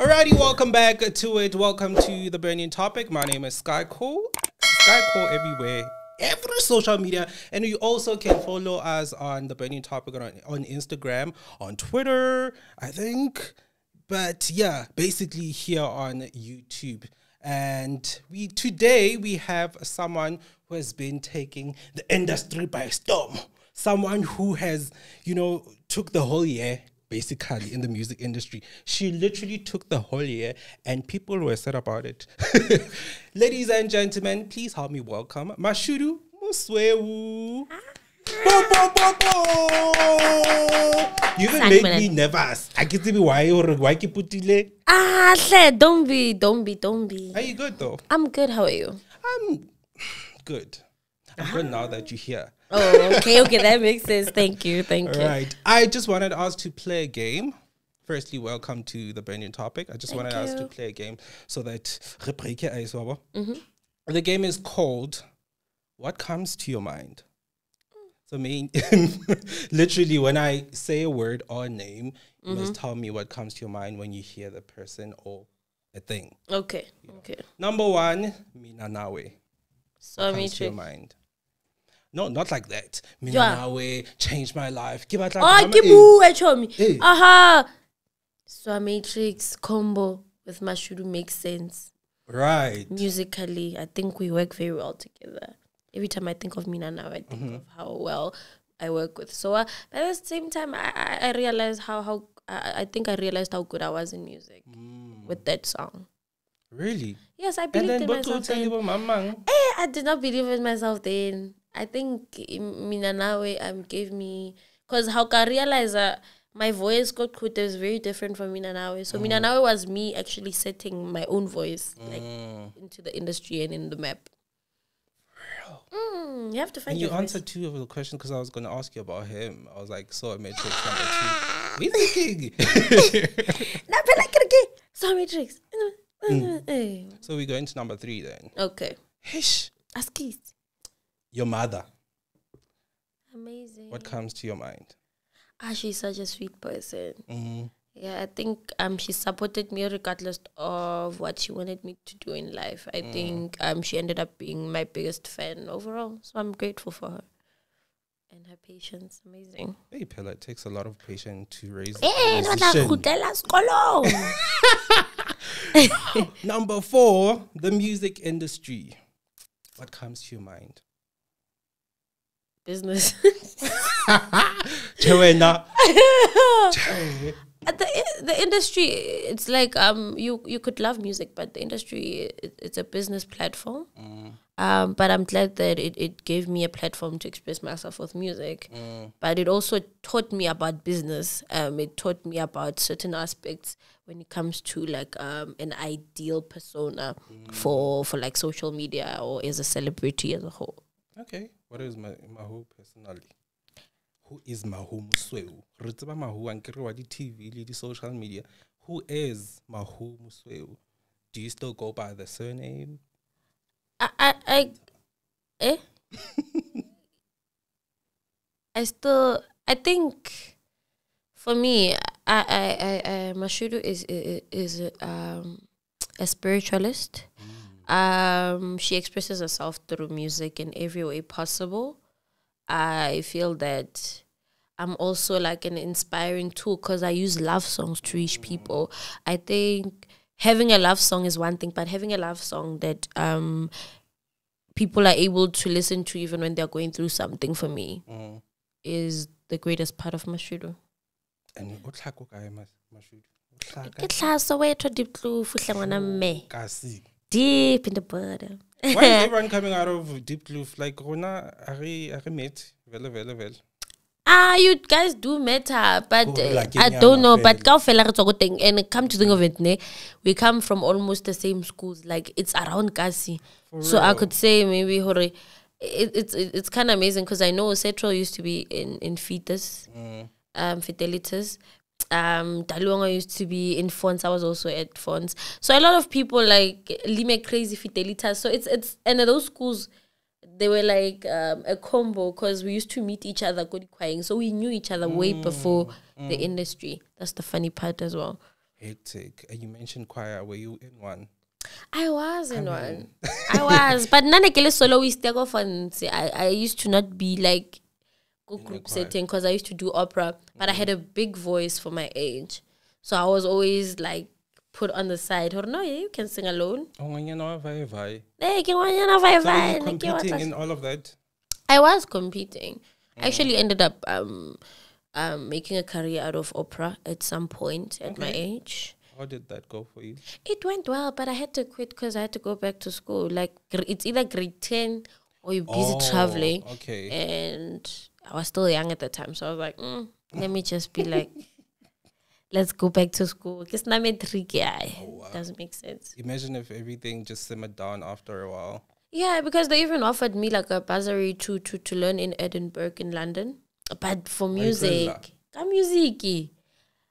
Alrighty, welcome back to it. Welcome to the burning topic. My name is Sky Cole. Sky Cole everywhere, every social media, and you also can follow us on the burning topic on on Instagram, on Twitter, I think. But yeah, basically here on YouTube. And we today we have someone who has been taking the industry by storm. Someone who has, you know, took the whole year basically in the music industry. She literally took the whole year and people were sad about it. Ladies and gentlemen, please help me welcome Mashudu Mosoeu. Bo, bo, bo, bo. You even make me nervous. I can see why or why keep putile. Ah, don't be, don't be, don't be. Are you good though? I'm good. How are you? I'm good. I'm good now that you're here. Oh, okay, okay, that makes sense. Thank you, thank you. Right. I just wanted us to play a game. Firstly, welcome to the burning topic. I just Thank wanted us to play a game so that your mm-hmm. the game is called What Comes to Your Mind. So mean literally when I say a word or a name, you must mm-hmm. tell me what comes to your mind when you hear the person or a thing. Okay, okay. Number one, mina nawe. So Comes to your mind. No, not like that. Mina nawe changed my life. Give out like Oh, mama, give eh. me show me. Eh. Aha. Soa Mattrixx combo with Mashudu makes sense Right. musically. I think we work very well together. Every time I think of Mina Nawe, I think of how well I work with Soa. But at the same time, I, I, I realized how how I, I think I realized how good I was in music with that song. Really? Yes, I And believed in myself. then. mamang? Eh, I did not believe in myself then. I think Minanawe um gave me because how can I realize that my voice got good is very different from Minanawe. So Minanawe was me actually setting my own voice like into the industry and in the map. Mm, you have to find And you voice. answered two of the questions because I was going to ask you about him. I was like, Soa Mattrixx number two. We thinking. But like again. Soa Mattrixx. Eh. so we go into number three then. Okay. Hish, Ask it. Your mother. Amazing. What comes to your mind? Ah, she's such a sweet person. Mm, Yeah, I think um she supported me regardless of what she wanted me to do in life. I think um she ended up being my biggest fan overall. So I'm grateful for her. And her patience, amazing. hey, Pella, it takes a lot of patience to raise a no tla musician. kgutlela sekolong. Number four, the music industry. What comes to your mind? Business. Che. The the industry, it's like um you you could love music, but the industry it, it's a business platform. Um, but I'm glad that it, it gave me a platform to express myself with music. But it also taught me about business. Um, it taught me about certain aspects when it comes to like um an ideal persona for for like social media or as a celebrity as a whole. Okay. What is my Mahu personally? Who is Mahu Mosoeu? Re tseba Mahu ankere wa di-TV le di-social media. Who is Mahu Mosoeu? Do you still go by the surname? I I, I eh? I still I think for me I I I, I Mashudu is is, is um a spiritualist. Um she expresses herself through music in every way possible. I feel that I'm also like an inspiring tool because I use love songs to reach people. I think having a love song is one thing, but having a love song that um people are able to listen to even when they're going through something for me Mm. is the greatest part of Mashudu. And o tlhako kae Mas- Mashudu? Ke tlhaso wethu Diepkloof hle ngwana mme. Deep in the bottom. Why is everyone coming out of Diepkloof? Like, rona, are we, are we met? Vele, vele, vele. Ah, you guys do matter, but uh, I don't know. But fela. kaofela re tswa ko teng, and come to think of it, ne, we come from almost the same schools. Like it's around Kasi, so I could say maybe hore, it, it's it, it's kind of amazing because I know Central used to be in in Fetus, um, Fidelitas. Um, Daluanga used to be in Fonts. I was also at Fonts. So a lot of people like Lime Crazy Fidelitas. So it's it's and those schools they were like um, a combo because we used to meet each other good crying so we knew each other way before the industry that's the funny part as well Hectic. You mentioned choir. Were you in one? I was in one. I was, but none of soloist go fancy. I I used to not be like go In the group setting because I used to do opera, but I had a big voice for my age, so I was always like put on the side. Or no, you can sing alone. Oh, nganyana vai vai. Hey, ke ngwanyana vai So were vai, you competing in all of that? I was competing. I actually ended up um, um, making a career out of opera at some point at my age. How did that go for you? It went well, but I had to quit because I had to go back to school. Like gr- it's either grade ten or you're busy Oh, traveling, Okay. and I was still young at the time, so I was like, mm, let me just be like, let's go back to school. Because now I'm tricky. Oh, Doesn't make sense. Imagine if everything just simmered down after a while. Yeah, because they even offered me like a bursary to to to learn in Edinburgh in London, but for music, ka music.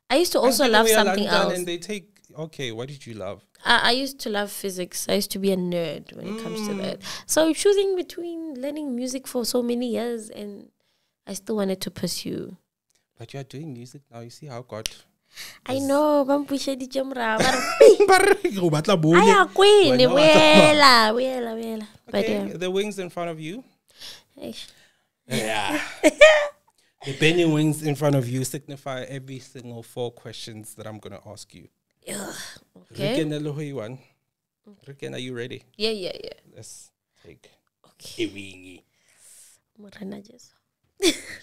I used to also love something else. And they take. Okay, what did you love? I, I used to love physics. I used to be a nerd when it comes to Mm. that. So choosing between learning music for so many years and I still wanted to pursue. But you are doing music now. You see how God. I know, ba mpusheditse morao, ba re, Go batla "Ai, bone. a kwene, Wena o batla- boela, boela, boela." But Okay, yeah, the wings in front of you. Yeah. the bending wings in front of you signify every single four questions that I'm gonna ask you. Ugh, okay. Riken. Riken, are you ready? Yeah, yeah, yeah. Let's take Okay. Morena Jesu.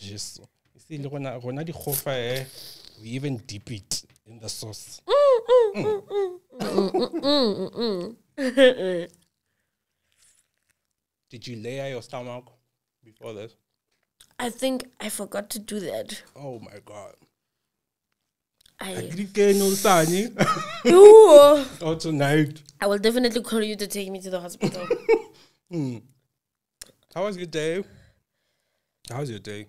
Just you see, look, rona rona dikgofa, eh, we even dip it in the sauce. Mm, mm, mm, Did you layer your stomach before this? I think I forgot to do that. Oh my god. I, Oh, tonight. I will definitely call you to take me to the hospital. Hmm. How was your day? How was your day?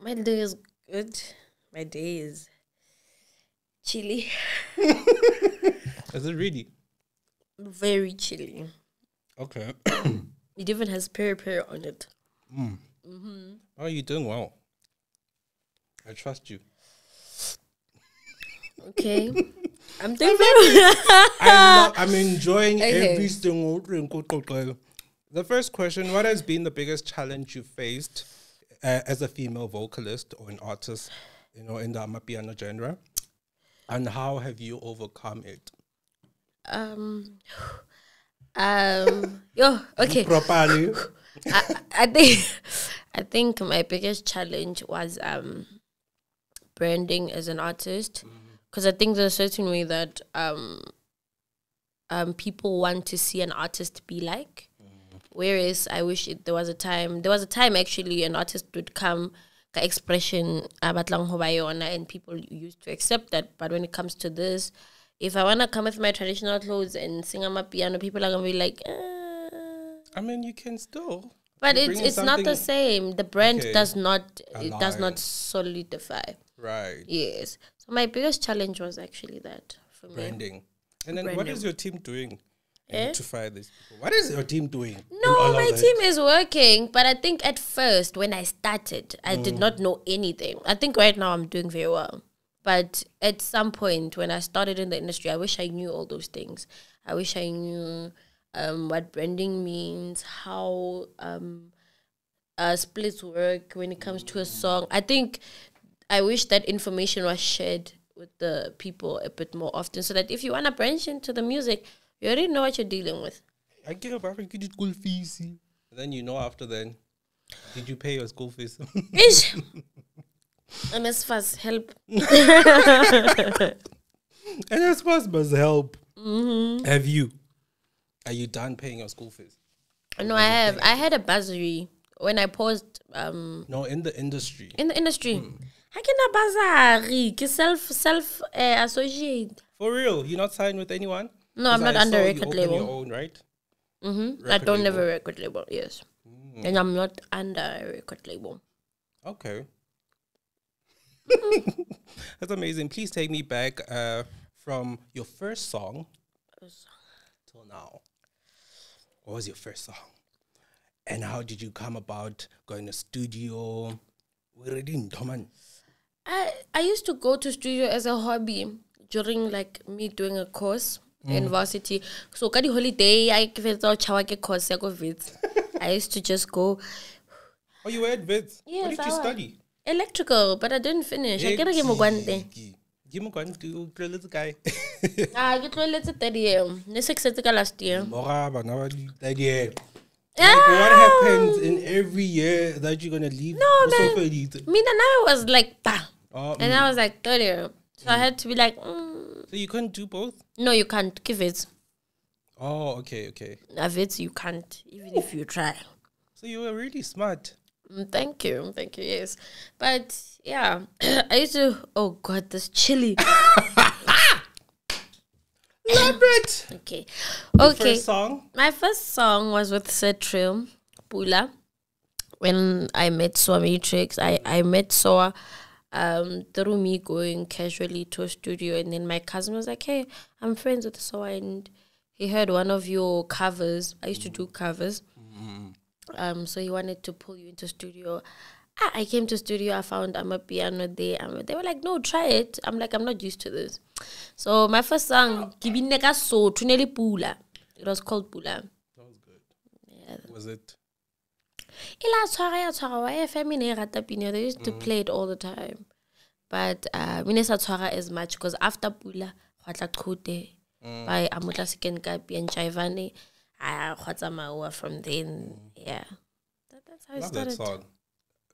My day is good. My day is chilly. Is it really? Very chilly. Okay. It even has peri peri on it. Mm. Mm-hmm. Oh, you're you doing well. I trust you. Okay. I'm doing very I lo- I'm enjoying Okay. every single thing. The first question What has been the biggest challenge you faced uh, as a female vocalist or an artist, you know, in the Amapiano genre? And how have you overcome it? Um um yo, okay. Properly. I, I think I think my biggest challenge was um branding as an artist because I think there's a certain way that um um people want to see an artist be like. Whereas I wish it, there was a time there was a time actually an artist would come expression a batlang ho and people used to accept that but when it comes to this if I want to come with my traditional clothes and sing on my piano people are going to be like uh, I mean, you can still. but it's it's not the same. The brand Okay. does not it does not solidify. Right. Yes. So my biggest challenge was actually that for me. Branding. And then what Branding. is your team doing Eh? to fire these people? What is your team doing? No, my that? team is working, but I think at first when I started, I Mm. did not know anything. I think right now I'm doing very well. But at some point when I started in the industry, I wish I knew all those things. I wish I knew um, what branding means, how um, uh, splits work when it comes to a song. I think I wish that information was shared with the people a bit more often so that if you want to branch into the music, you already know what you're dealing with. I give up African school fees. And then you know after then, did you pay your school fees? Ish. NSFAS help. and I must help. Mm-hmm. Have you? Are you done paying your school fees? No, I have. I had a bursary when I paused um, No, in the industry. in the industry. I can a bursary. Self self uh, associate. For real, you're not signed with anyone? No, I'm not I under you record label. own, right? Mm-hmm. I don't have a record label. Yes, and I'm not under a record label. Okay. That's amazing. Please take me back uh, from your first song till now. What was your first song? And how did you come about going to studio? We already in Toman. I I used to go to studio as a hobby. during like me doing a course in varsity. So ka holiday I o chawa ke course ya ko Wits. I used to just go Oh, you were at Wits. Yes, what did I you was. study? electrical, but I didn't finish. I kere ke mo kwante. Give me one to the guy. Ah, ke tloletse third year. Ne sexetse ka last year. Mora, bana ba that year. Like, what happens in every year that you're gonna leave? No, so man. Me and I was like, bah. Oh, And mm. I was like third year. So I had to be like, mm, So you can't do both? no, you can't. Give it. Oh, okay, okay. It, you can't, even if you try. So you were really smart. Mm, Thank you, thank you. Yes, but yeah, I used to. Oh God, this chili. Love it. Okay, okay. First song. My first song was with Cetril Pula. When I met Soa Mattrixx, I I met Soa um, through me going casually to a studio, and then my cousin was like, "Hey, I'm friends with Soa," and he heard one of your covers. I used to do covers. Um, so he wanted to pull you into studio. Ah, I came to studio. I found I'm a piano there. Um, they were like, "No, try it." I'm like, "I'm not used to this." So my first song, "Kibine ka so tuneli pula." It was called Pula. That was good. Was it? Ila tshwara ya tshwara wa FM e ne e rata pina. They used to play it all the time. But uh, we ne sa tshwara as much because after Pula, Khwatla Qhute by Amutla Second Kapi and Jaivane, ah, Khwatsa Maua from then. Yeah. That, that's how I it love that started. song.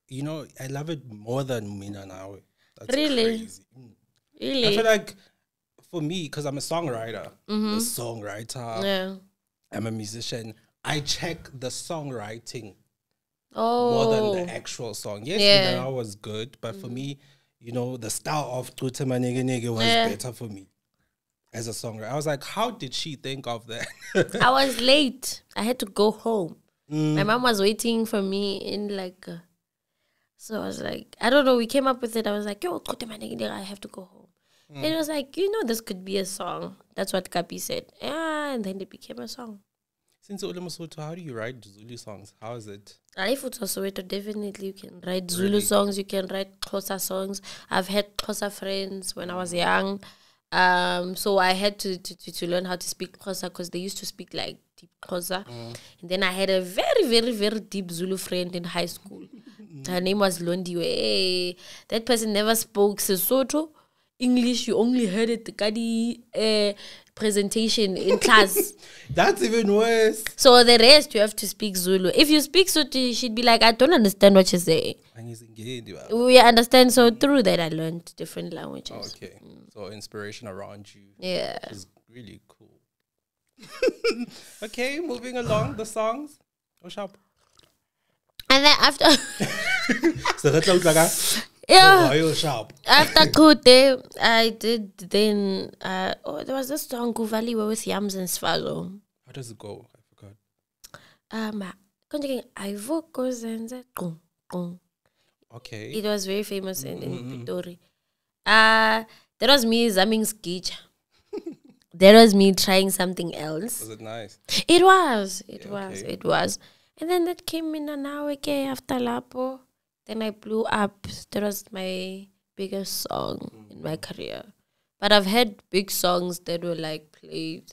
You know, I love it more than Mina Nawe. That's Really? crazy. Mm. I feel like for me, because I'm a songwriter, a songwriter, yeah. I'm a musician. I check the songwriting. More than the actual song. Yes, Yeah. Minana was good, but for me, you know, the style of Tute Manege Nege was Yeah. better for me as a songwriter. I was like, how did she think of that? I was late. I had to go home. Mm. My mom was waiting for me in like. Uh, so I was like, I don't know. We came up with it. I was like, yo, Kote Manegidera, I have to go home. And it was like, you know, this could be a song. That's what Kapi said. Yeah, and then it became a song. Since Ole Mosotho, how do you write Zulu songs? How is it? I if it's Soweto, definitely you can write Zulu Really? songs, you can write Xhosa songs. I've had Xhosa friends when I was young. Um, so I had to, to, to, to learn how to speak Xhosa because they used to speak like deep Xhosa. And then I had a very, very, very deep Zulu friend in high school. Her name was Londiwe. Hey, that person never spoke Sesotho. English, you only heard it kadi uh, presentation in class. That's even worse. So the rest you have to speak Zulu. If you speak Sotho, she'd be like, I don't understand what you're saying. We understand. So through that, I learned different languages. Oh, okay. Mm. So inspiration around you Yeah. is really cool. okay, moving along the songs. Oh, sharp. And then after, So that's like a yeah, after Kote, I did then. Uh, oh, there was this song where with Yams and Swallow. How does it go? I forgot. Um, konjeng Ivoko Zenze Qum, Qum. Okay. It was very famous in, in Pitori. Uh, that was me zamming skitch. that was me trying something else. Was it nice? It was. It Yeah, was. okay. It was. And then that came in an hour okay, after Lapo. Then I blew up. That was my biggest song in my career. But I've had big songs that were like played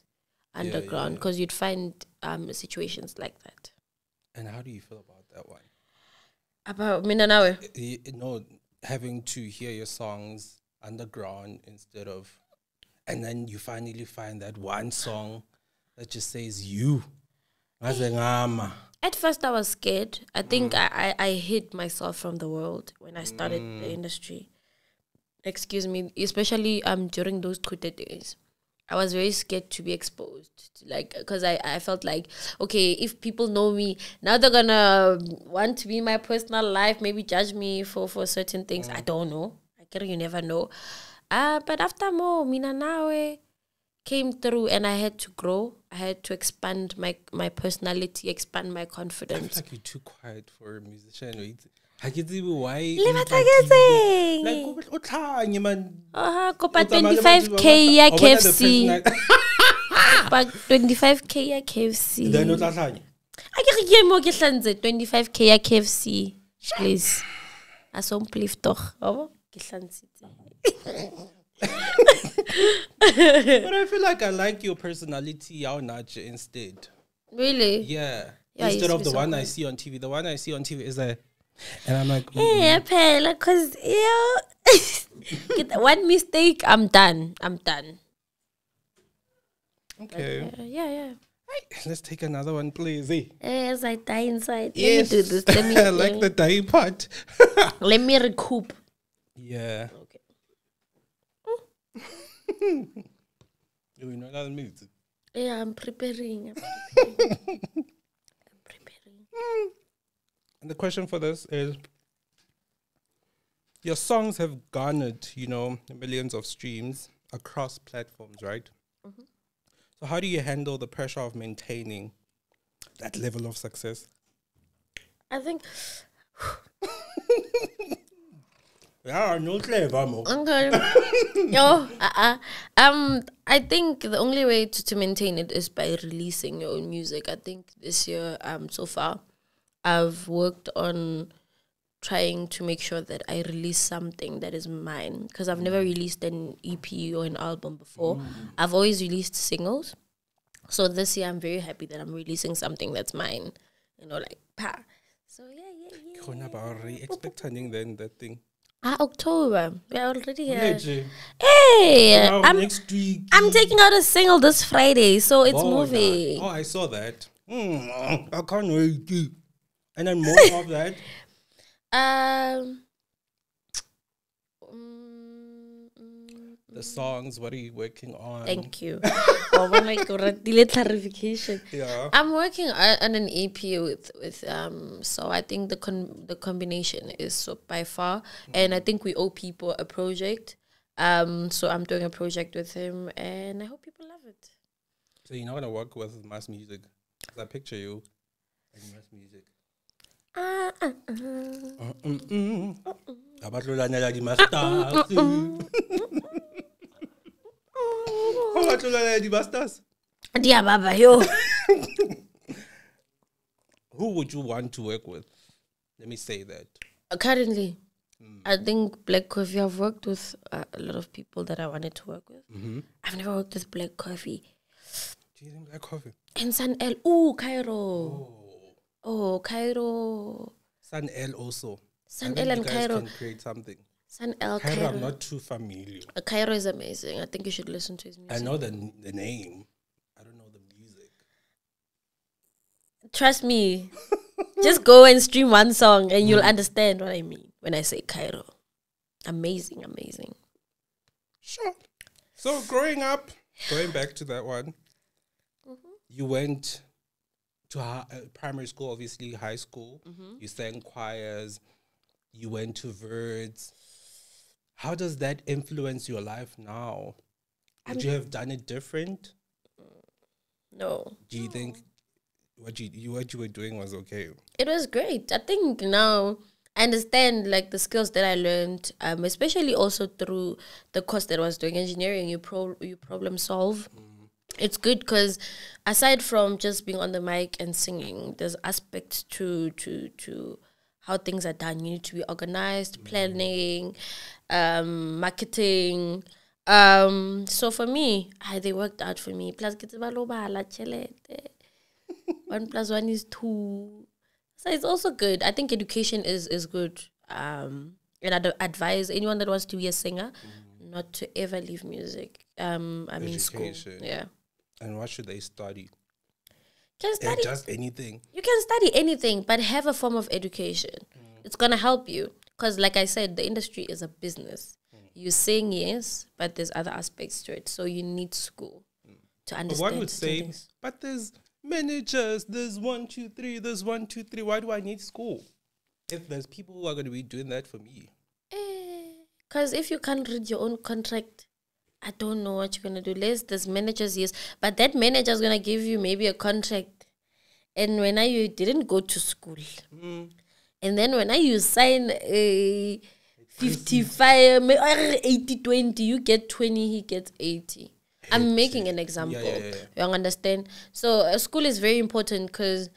yeah, underground yeah. because you'd find um situations like that. And how do you feel about that one? About Minanawe. You know, having to hear your songs underground instead of, and then you finally find that one song that just says you. Mazengama. At first, I was scared. I think I, I, I hid myself from the world when I started the industry. Excuse me, especially um during those Twitter days. I was very scared to be exposed, to like, because I, I felt like, okay, if people know me, now they're gonna want to be in my personal life, maybe judge me for, for certain things. I don't know. I guess you never know. Uh, but after more, Mina Nawe, came through and I had to grow. I had to expand my my personality, expand my I feel confidence. like you're too quiet for a musician. Ha ke tsebe why. Le o batla ipatile. ke Like etseng? o- tlhanye, man. Aha, kopa O tsamaya le 25k batho ya KFC. Kopa 25k ya KFC. Then o tla tlhanya. A ke re ke mo ke hlantse 25k ya KFC. Please. Asomplief toch. Obo? Ke hlantshitse. but I feel like I like your personality, nature instead. Really? Yeah. Yeah, instead of the so one I see on TV. The one I see on TV is a, and I'm like, mm, Yeah, Pela, cause you one mistake, I'm done. I'm done. okay. Yeah, yeah, yeah. Let's take another one, please. eh? As I die inside. Yes. Let me do this. Let me, I like the die part. let me recoup. yeah. You know that means. Yeah, I'm preparing. I'm preparing. I'm mm. preparing. And the question for this is your songs have garnered, you know, millions of streams across platforms, right? Mm-hmm. So how do you handle the pressure of maintaining that level of success? I think Yeah, no. Okay. Yo, uh, um, I think the only way to, to maintain it is by releasing your own music. I think this year, um, so far, I've worked on trying to make sure that I release something that is mine because I've never released an EP or an album before. I've always released singles. So this year, I'm very happy that I'm releasing something that's mine. You know, like pa. So yeah, yeah, yeah. Khona ba re expecting then that thing. Ah, October. We're already here. Legend. Hey, Now I'm next week. I'm taking out a single this Friday, so it's Oh, moving. nah. Oh, I saw that. Mm, I can't wait. And then more of that. Um. mm, mm, The songs, what are you working on? Thank you. oh delay clarification. Yeah. I'm working on an EP with with um. So I think the con the combination is so by far, and I think we owe people a project. Um. So I'm doing a project with him, and I hope people love it. So you're not gonna work with mass music. 'Cause I picture you in mass music. Ah, ah, ah. Abatlolana di. Dia baba yo. Who would you want to work with? Let me say that. Currently, I think Black Coffee. I've worked with uh, a lot of people that I wanted to work with. I've never worked with Black Coffee Do you think that coffee? and Sun-El. Ooh, Cairo. Oh, Cairo. Sun-El also. Sun-El and Cairo. can create something. Sun-El Cairo, Cairo. I'm not too familiar. Uh, Cairo is amazing. I think you should listen to his music. I know the the name. I don't know the music. Trust me. Just go and stream one song and you'll understand what I mean when I say Cairo. Amazing, amazing. Sure. So growing up, going back to that one, you went to hi- uh, primary school, obviously high school. You sang choirs. You went to Wits. How does that influence your life now? Would you have done it different? No. Do you think what you, you what you were doing was okay? it was great. I think now I understand like the skills that I learned, um, especially also through the course that I was doing engineering. You pro you problem solve. It's good because aside from just being on the mic and singing, there's aspects to to to how things are done. You need to be organized, planning, um, marketing. Um, so for me, I, they worked out for me. Plus, ke tseba le ho bala one plus one is two. So it's also good. I think education is is good. Um, and I'd advise anyone that wants to be a singer not to ever leave music. Um, I mean school. Yeah, And what should they study? Can Eh, study. just anything. you can study anything, but have a form of education. Mm. It's gonna help you because, like I said, the industry is a business. Mm. You sing, yes, but there's other aspects to it. So you need school mm. to understand. But one would say, things. but there's managers, there's one, two, three, there's one, two, three. Why do I need school? If there's people who are going to be doing that for me. Eh, because if you can't read your own contract, I don't know what you're gonna do. Less there's managers, yes, but that manager's gonna give you maybe a contract, and when I you didn't go to school, and then when I you sign a 55, may- or 80 20, you get 20, he gets 80. I'm making an example. yeah, yeah. You understand? So uh, school is very important because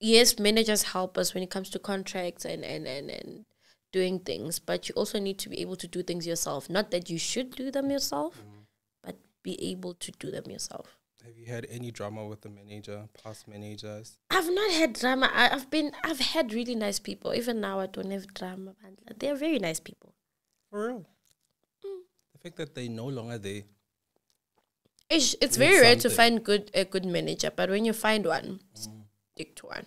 yes, managers help us when it comes to contracts and and and and doing things, but you also need to be able to do things yourself. Not that you should do them yourself, mm-hmm. but be able to do them yourself. Have you had any drama with the manager, past managers? I've not had drama. I, I've been I've had really nice people. Even now I don't have drama. but They're very nice people. For real? Mm. The fact that they no longer there. It's, it's very rare to find good a good manager, but when you find one, mm. stick to one.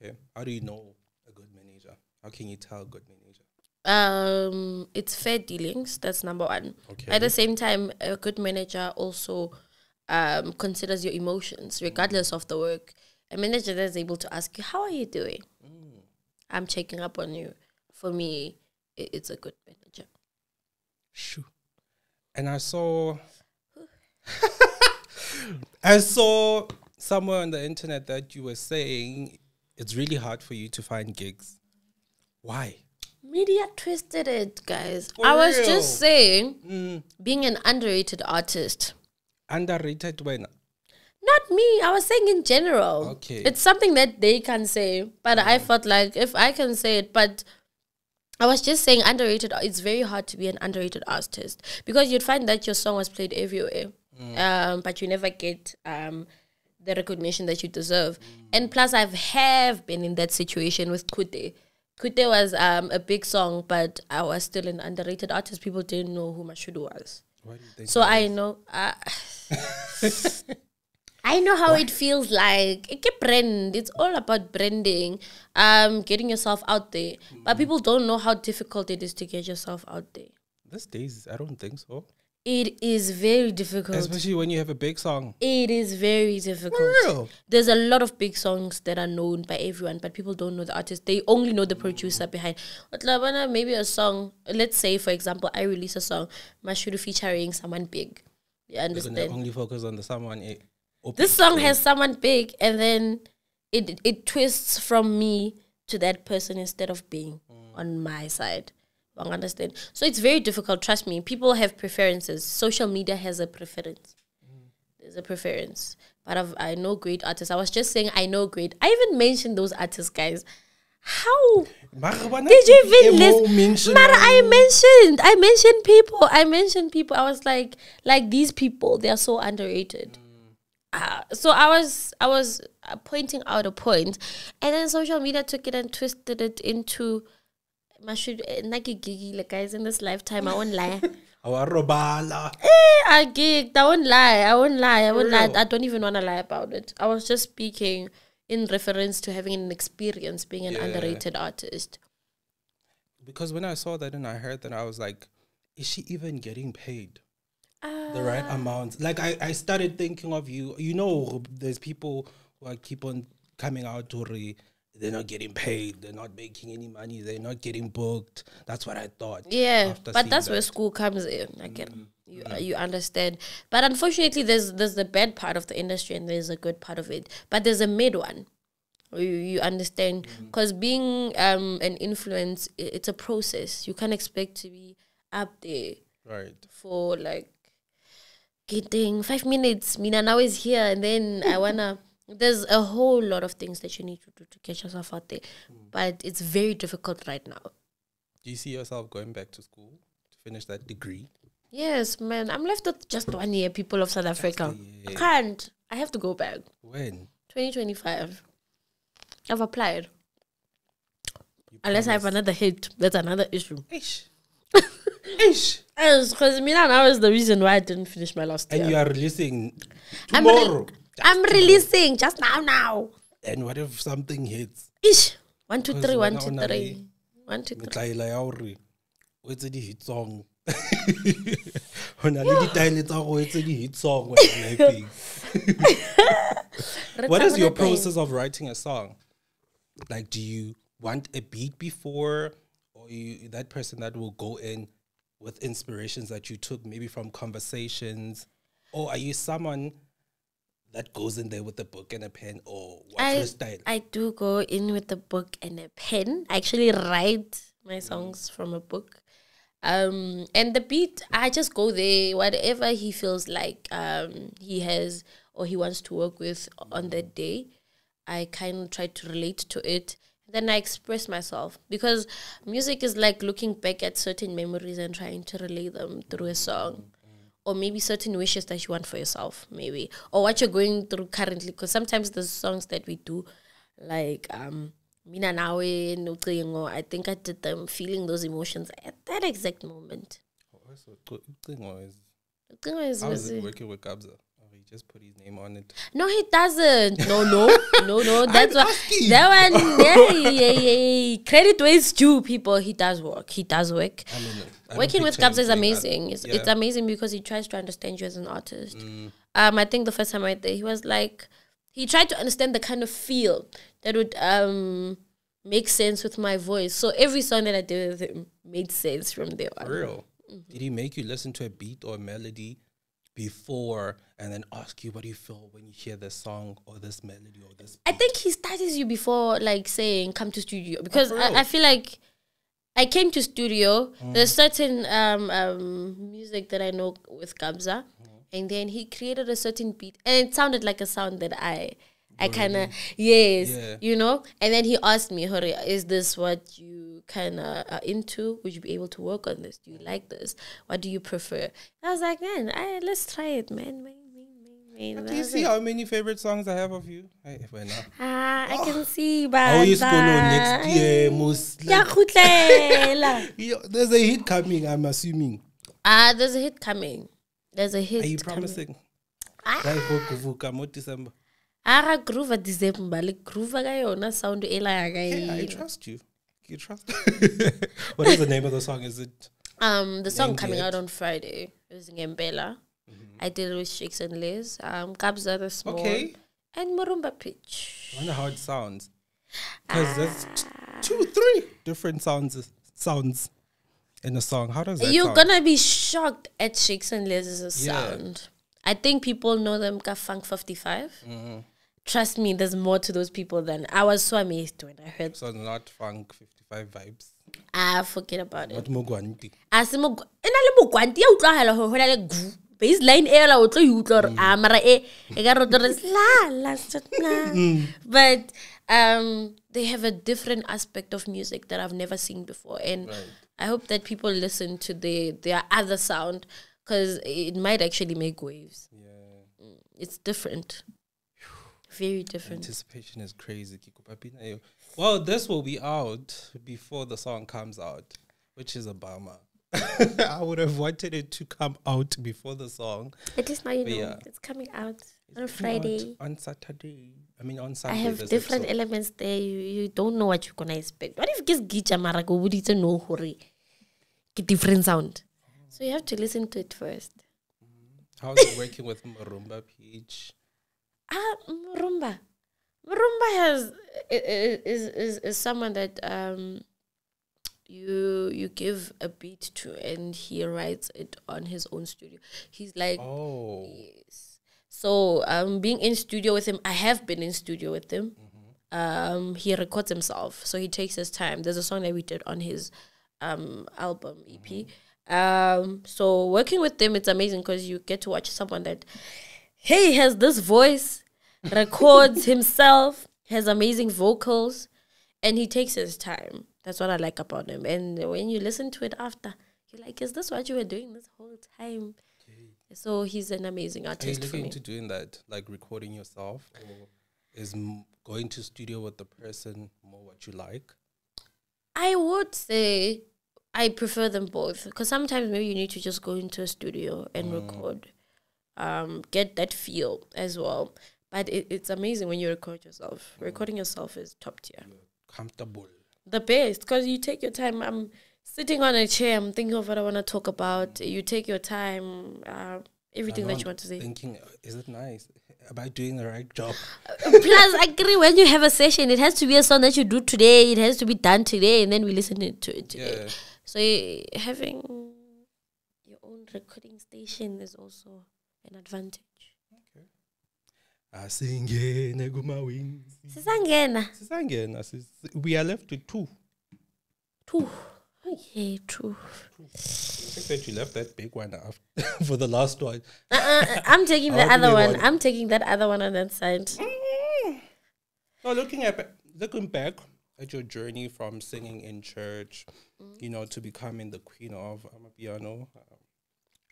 Okay. How do you know a good manager? How can you tell a good manager? Um, it's fair dealings. That's number one. Okay. At the same time, a good manager also um, considers your emotions, regardless of the work. A manager that is able to ask you, "How are you doing? I'm checking up on you." For me, i- it's a good manager. Shoo. And I saw I saw somewhere on the internet that you were saying it's really hard for you to find gigs. Why? Media twisted it, guys. For I was real? just saying, being an underrated artist. Underrated when Not me. I was saying in general. Okay. It's something that they can say, but I felt like if I can say it, but I was just saying underrated. It's very hard to be an underrated artist because you'd find that your song was played everywhere, um, but you never get um, the recognition that you deserve. And plus, I've have been in that situation with Kute. Kute was um, a big song, but I was still an underrated artist. People didn't know who Mashudu was. why do you think So I know. Uh, I know how it feels like. It get brand. It's all about branding, um, getting yourself out there. But people don't know how difficult it is to get yourself out there. these days I don't think so. It is very difficult. Especially when you have a big song. It is very difficult. real? There's a lot of big songs that are known by everyone, but people don't know the artist. They only know the producer behind. But maybe a song. Let's say, for example, I release a song, Mashudu featuring someone big. You understand? only focus on the someone this song has someone big and then it it twists from me to that person instead of being mm. on my side I understand so it's very difficult trust me people have preferences social media has a preference there's a preference but I've, i know great artists i was just saying i know great i even mentioned those artists guys how did you even listen? mention Mara. I mentioned, I mentioned people. I mentioned people. I was like, like these people, they are so underrated. Uh, so I was, I was uh, pointing out a point, and then social media took it and twisted it into. Mashould naki gigile guys in this lifetime. I won't lie. Awa robala. Eh, I gigged. I won't lie. I won't lie. I won't lie. I don't even want to lie about it. I was just speaking in reference to having an experience being an Yeah. underrated artist. Because when I saw that and I heard that I was like, is she even getting paid? Uh, the right amount. Like I, I started thinking of you. You know, there's people who are keep on coming out to re, they're not getting paid, they're not making any money, they're not getting booked. That's what I thought. Yeah, but that's where school comes in. I get you. uh, You understand, but unfortunately, there's there's the bad part of the industry and there's a good part of it. But there's a mid one. You, you understand? Because being um an influence, it's a process. You can't expect to be up there right. for like getting five minutes. Mina Nawe is here, and then I wanna. There's a whole lot of things that you need to do to get yourself out there, hmm. but it's very difficult right now. Do you see yourself going back to school to finish that degree? Yes, man. I'm left with just one year, people of South Africa. I can't. I have to go back. When? 2025. I've applied. You Unless I have another hit. That's another issue. Ish. Ish. Because Mina Nawe is the reason why I didn't finish my last And year. you are releasing I'm, tomorrow. I'm releasing just now, now. and what if something hits? Ish. One, two, three, one, two, o na le- three. One, two, three. metlaela ya gore o etse di-hit song go na le ditaele tsa go etse di-hit song what is your process of writing a song like do you want a beat before or you that person that will go in with inspirations that you took maybe from conversations or are you someone that goes in there with a book and a pen or what's I, your style I do go in with a book and a pen. I actually write my songs from a book. Um, and the beat, I just go there, whatever he feels like um, he has or he wants to work with on that day. I kind of try to relate to it. then I express myself because music is like looking back at certain memories and trying to relay them through a song. Or maybe certain wishes that you want for yourself, maybe. Or what you're going through currently. Because sometimes the songs that we do, like um Mina Nawe, Nuqingo, I think I did them feeling those emotions at that exact moment. Also, Ucingo is is- how is it it- working with Kabza? Just put his name on it. No, he doesn't. No, no, no, no. That's asking. that one. Yeah, yeah, yeah. Credit where it's due, people. He does work. He does work. I mean, I Working with Kabza is amazing. It's, it's Yeah. Mm. amazing because he tries to understand you as an artist. Um, I think the first time I did, he was like, he tried to understand the kind of feel that would um make sense with my voice. So every song that I did with him made sense from there on. For real. Did he make you listen to a beat or a melody before and then ask you what do you feel when you hear this song or this melody or this I think he studies you before like saying come to studio because for real? I, I feel like I came to studio. There's certain um, um, music that I know with Kabza, and then he created a certain beat, and it sounded like a sound that I. I kind of yes, Yeah. you know, and then he asked me, "Hurry, is this what you kind of are into? Would you be able to work on this? Do you like this? What do you prefer?" I was like, "Man, I, let's try it, man, man, man, man." Do you see how many favorite songs I have of you? Hey, wait now. Ah, I can see, but How is school next year? Most Yeah, like, khutlela. Yo, there's a hit coming, I'm assuming. Ah, there's a hit coming. There's a hit. Are you promising? Ah. Mo December. Ara groove December, like groove ka yona sound ela ya ka I trust you. You trust? what is the name of the song? Is it? Um, the song coming yet? out on Friday is Ngempela. I did it with Shakes and Les. Um, Kabza De Small. Okay. And Murumba Pitch. I wonder how it sounds. Because there's t- two, three different sounds sounds in a song. How does that You're sound? gonna be shocked at Shakes and Les's Yeah. sound. I think people know them ka Funk 55. Mm-hmm. Trust me, there's more to those people than I was so amazed when I heard. so not funk 55 vibes. Ah, forget about it. Not Mogwanti. a se mo e na le mogwanti ya utlwagala gore go le gu baseline e la o tlo e utlwa gore mm. a ah, mara e e ka roto re la la la." Mm. but um they have a different aspect of music that I've never seen before and I hope that people listen to their their other sound because it might actually make waves Yeah. Mm, it's different very different Anticipation is crazy. Kiko Papina, yo. Well, this will be out before the song comes out, which is a bummer. I would have wanted it to come out before the song. at least now you know yeah. it's coming out on Coming out Friday On Saturday. I mean, on Saturday. I have different episode. elements there. You, you don't know what you're gonna expect. What if gets gicha mara go buditse no hore ke different sound. So you have to listen to it first. How's it working with Murumba Pitch? Ah, Murumba. Murumba has i- i- is is is someone that um you you give a beat to and he writes it on his own studio. He's like Oh. Yes. So um, being in studio with him, I have been in studio with him. Um, he records himself, so he takes his time. There's a song that we did on his um album EP. Um, so working with them, it's amazing because you get to watch someone that, hey, has this voice, records himself, has amazing vocals, and he takes his time. That's what I like about him. And when you listen to it after, you're like, is this what you were doing this whole time? So he's an amazing Are you artist for looking into doing that, like recording yourself, or is m- going to studio with the person more what you like? I would say I prefer them both because sometimes maybe you need to just go into a studio and record, um, get that feel as well. But it, it's amazing when you record yourself. Recording yourself is top tier, Comfortable. The best because you take your time. I'm sitting on a chair. I'm thinking of what I want to talk about. You take your time. Uh, everything that you want to say. Thinking, uh, is it nice? Am I doing the right job? Plus, I agree. When you have a session, it has to be a song that you do today. It has to be done today, and then we listen to it today. Yeah. So having your own recording station is also an advantage. Asingene kuma wings. Sisangena. Sisangena, sis- We are left with two. two Yeah, true. I think that you left that big one after for the last one. Uh-uh, I'm taking the other one. I'm taking that other one on that side. No, looking at looking back, at your journey from singing in church, you know, to becoming the queen of Amapiano. Um,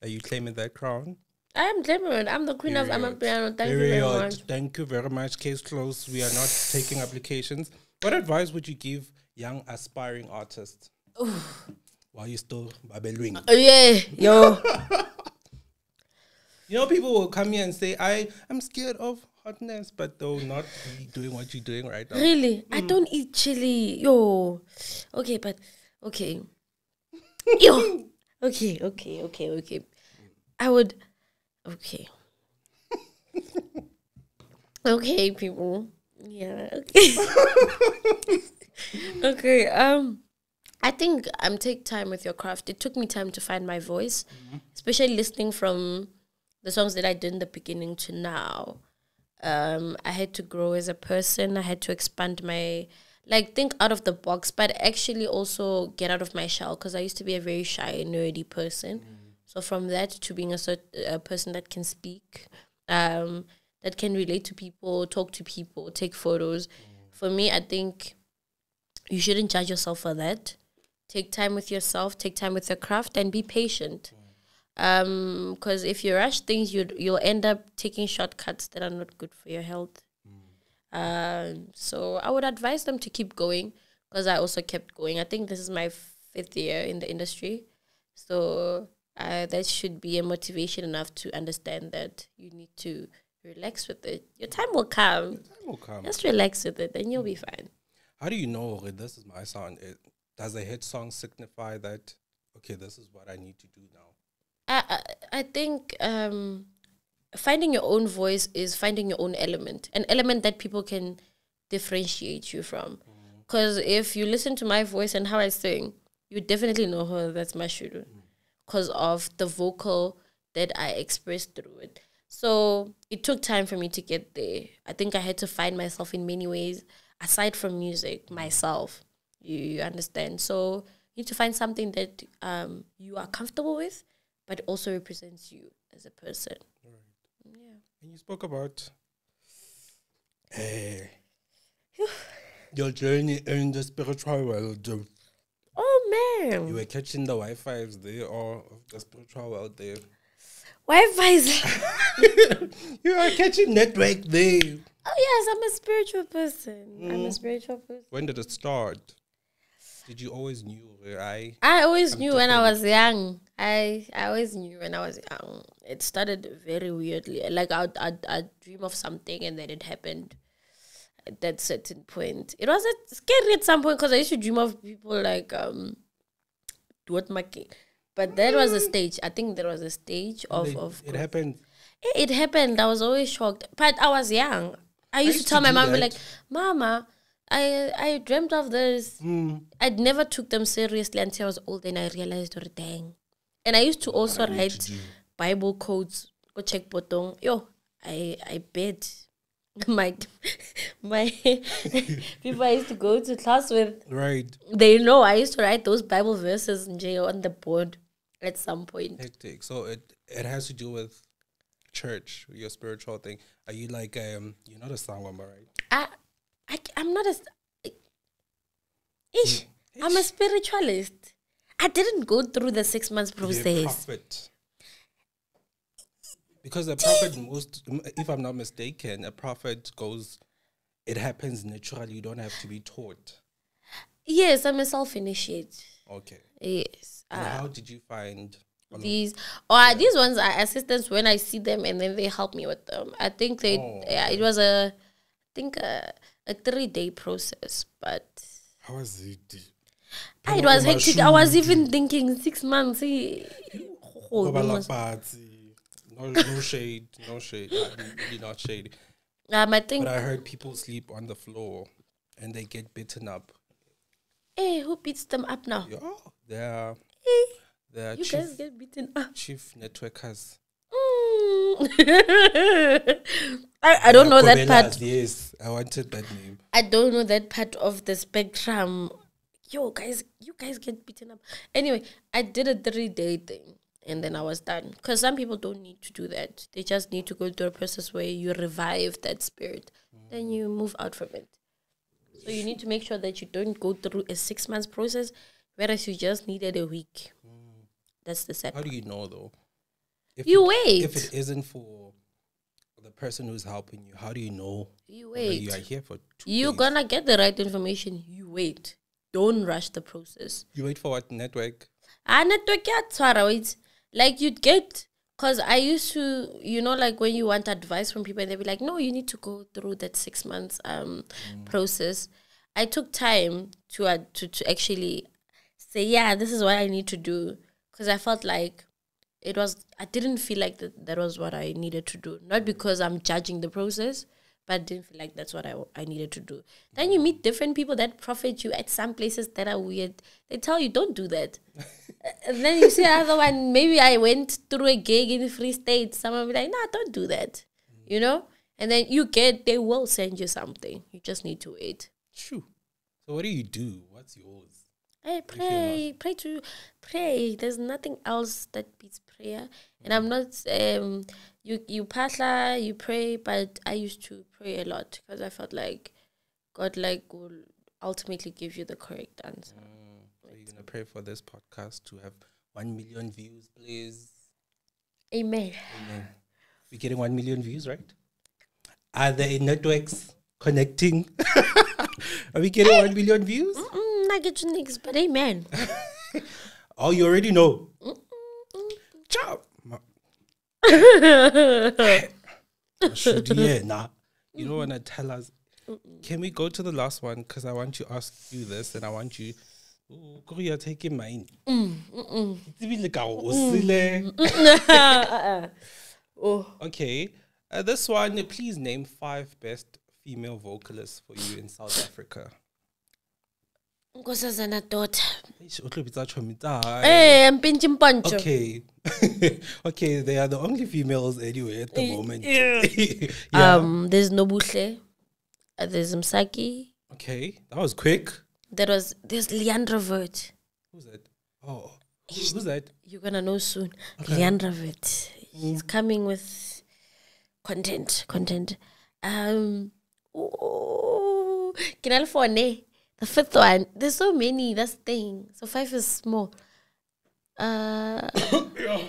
are you claiming that crown? I am Clement. I'm the queen of Period. Amapiano. Thank you very much. Thank you very much. Case closed. We are not taking applications. What advice would you give young aspiring artists? While you still babbling. Oh, yeah, yo. You know, people will come here and say, I, I'm scared of hotness, but they'll not be doing what you're doing right now. Really? I hmm. don't eat chili. Yo. Okay, but okay. Yo. Okay, okay, okay, okay. I would okay. okay, people. Yeah, okay. okay, um I think um take time with your craft. It took me time to find my voice, especially listening from the songs that I did in the beginning to now um, I had to grow as a person. I had to expand my, like, think out of the box, but actually also get out of my shell because I used to be a very shy, nerdy person. So from that to being a, cert- a person that can speak, um, that can relate to people, talk to people, take photos. For me, I think you shouldn't judge yourself for that. Take time with yourself, take time with your craft, and be patient. Um, because if you rush things, you you'll end up taking shortcuts that are not good for your health. Um, so I would advise them to keep going because I also kept going. I think this is my fifth year in the industry, so uh, that should be a motivation enough to understand that you need to relax with it. Your time will come. Time will come. Just relax with it, and you'll be fine. How do you know this is my sound? It, does a hit song signify that, okay, this is what I need to do now? I I, I think um, finding your own voice is finding your own element, an element that people can differentiate you from. Because if you listen to my voice and how I sing, you definitely know her. That's my shuru, because of the vocal that I expressed through it. So it took time for me to get there. I think I had to find myself in many ways, aside from music, myself. You, you understand? So you need to find something that um, you are comfortable with, but also represents you as a person. Yeah. And you spoke about eh, your journey in the spiritual world. You Oh were catching the Wi-Fi's there or of the spiritual world there. Wi Fi's. You are catching network there. oh yes, I'm a spiritual person. I'm a spiritual person. When did it start? Did you always knew where I I always knew when I was young. I I always knew when I was young. It started very weirdly. Like I'd I'd, I'd dream of something and then it happened at that certain point. It was scary at some point because I used to dream of people like um Duat Maki. But that was a stage. I think there was a stage of it, of it happened? it, it happened. I was always shocked. But I was young. I used, used to tell to my mom that. like, Mama, I I dreamt of this. Hmm. I never took them seriously until I was old and I realized, oh, dang. And I used to also write Bible codes. Go check botong. Yo, I I bet my my people I used to go to class with Right. they know I used to write those Bible verses in jail on the board at some point. Hectic. So it it has to do with church, your spiritual thing. Are you like um you're not a sangoma, right? I, I I'm not a. Ish, I'm a spiritualist. I didn't go through the six months process. Because a prophet most if I'm not mistaken, a prophet goes it happens naturally. You don't have to be taught. Yes, I'm a self-initiate. Okay. Yes. And Uh, how did you find these or these ones are assistants when I see them and then they help me with them. I think they Oh, yeah, it was a I think a, a three day process, but how was it? ah, it was hectic. I was even thinking six months. No, no shade, no shade. Really not shady. Um, I think But I heard people sleep on the floor and they get bitten up. hey, who beats them up now? Yeah, they're Eh, they're you chief, guys get beaten up. chief networkers. Mm. I, I don't know that part. Yes, I wanted that name. I don't know that part of the spectrum. Yo, guys, you guys get beaten up. Anyway, I did a three day thing and then I was done. Because some people don't need to do that. They just need to go through a process where you revive that spirit. Then you move out from it. So you need to make sure that you don't go through a six months process, whereas you just needed a week. That's the set. How do you know though? If You it- wait. If it isn't for the person who's helping you, how do you know You wait? you are here for two You're days? gonna get the right information. You wait. Don't rush the process. You wait for what network? Ah, network tshwara, wait. Like you'd get, cause I used to, you know, like when you want advice from people and they'd be like, no, you need to go through that six months um process. I took time to uh, to to actually say, yeah, this is what I need to do, cause I felt like it was. I didn't feel like that that was what I needed to do. Not because I'm judging the process. But I didn't feel like that's what I, I needed to do. Then you meet different people that profit you at some places that are weird. They tell you, don't do that. And then you see another one. Maybe I went through a gig in the Free State. Someone will be like, "Nah, don't do that," you know. And then you get, they will send you something. You just need to wait. Shoo. So what do you do? What's yours? Hey, pray, pray to, pray. There's nothing else that beats prayer. And I'm not um, you you pasla, you pray, but I used to pray a lot because I felt like God like will ultimately give you the correct answer. So you're gonna pray for this podcast to have one million views, please. Amen. Amen. We're getting one million views, right? Are there networks connecting? Are we getting one million views? Mm, not get you niggas, but amen. Oh, you already know. Ciao. Should yeah, nah. You don't want to tell us. Can we go to the last one? Because I want to ask you this, and I want you. Ooh, go you're taking mine. It's a bit like a osile. oh, Okay, uh, this one. Please name five best female vocalists for you in South Africa. nkosazana. Eish, o tlo bitsa chomi tsa hae. Hey, mpinchi. Okay. okay, they are the only females anyway at the moment. yeah. yeah. Um, there's Nobuhle. Uh, there's Msaki. okay, that was quick. There was there's Leandra Vert. Who's that? Oh, who's who's that? You're gonna know soon. Leandra Vert. He's coming with content. Content. Um. Ooh, Kinalfone. The fifth one. There's so many. That's the thing. So five is small. Uh.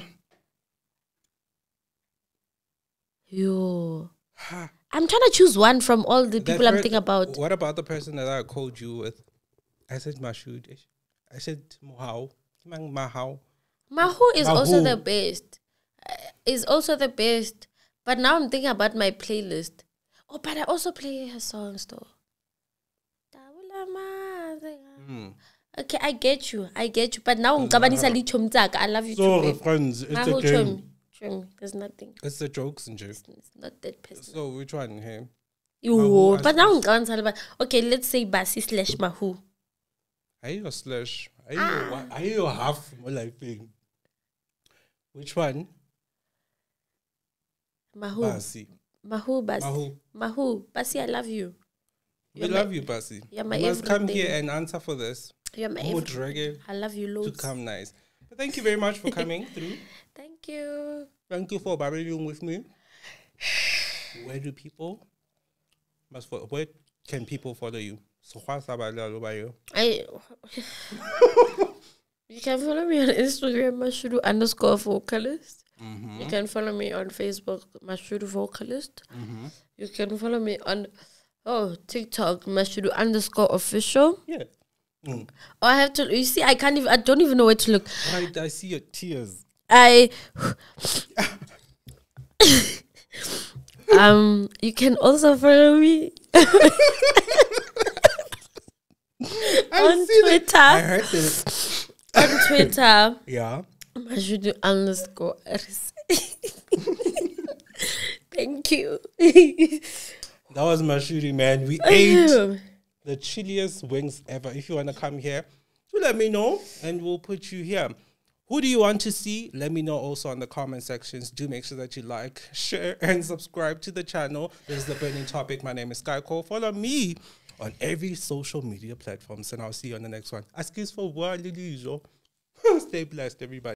Yo. I'm trying to choose one from all the That people I'm thinking about. What about the person that I called you with? I said Mashud. I said Mohau. Kimang Mawhoo. Mawhoo is also the best. Uh, is also the best. But now I'm thinking about my playlist. Oh, but I also play her songs though. Hmm. Okay, I get you. I get you. But now ngicabangisa lichomi tsaka. I love you So, too. friends, it's Mawhoo a game. chomi. Chomi. There's nothing. It's the jokes and jokes. It's not that personal. So, which one here? Yo, Mawhoo but now ngicabangisa about okay, let's say Basi slash Mawhoo. Are you a slash? Are you, Ah. a one- are you a half? More like thing. Which one? Mawhoo. Basi. Mawhoo Basi. Mawhoo. Mawhoo. Basi, I love you. We You're my- love you, Basi. you're my you must come here and answer for this. You're my everything. reggae I love you to come nice. But thank you very much for coming through. Thank you. Thank you for babbling with me. Where do people must where can people follow you? So what's about you? I. you can follow me on Instagram, Mashudu underscore vocalist. Mm-hmm. You can follow me on Facebook, Mashudu vocalist. You can follow me on oh TikTok, Mashudu underscore official. Yeah. Mm. Oh, I have to. You see, I can't even. I don't even know where to look. Right, I see your tears. I. um. You can also follow me on see that. Twitter. I heard that. on Twitter. Yeah. Mashudu underscore RC. Thank you. That was my shooting, man. We ate the chilliest wings ever. If you want to come here, do let me know and we'll put you here. Who do you want to see? Let me know also in the comment sections. Do make sure that you like, share, and subscribe to the channel. This is the burning topic. My name is Sky Cole. Follow me on every social media platforms, and I'll see you on the next one. Excuse for what, Stay blessed, everybody.